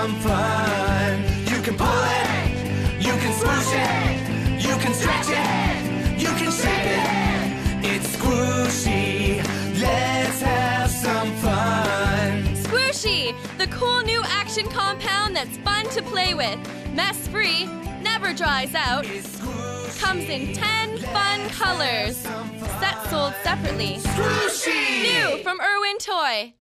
some fun. You can pull it, you can it, you can stretch it, you can shape it. It's squishy. Let's have some fun. Skwooshi, the cool new action compound that's fun to play with, mess free, never dries out. Comes in 10 fun colors. set sold separately. Skwooshi! New from Irwin Toy.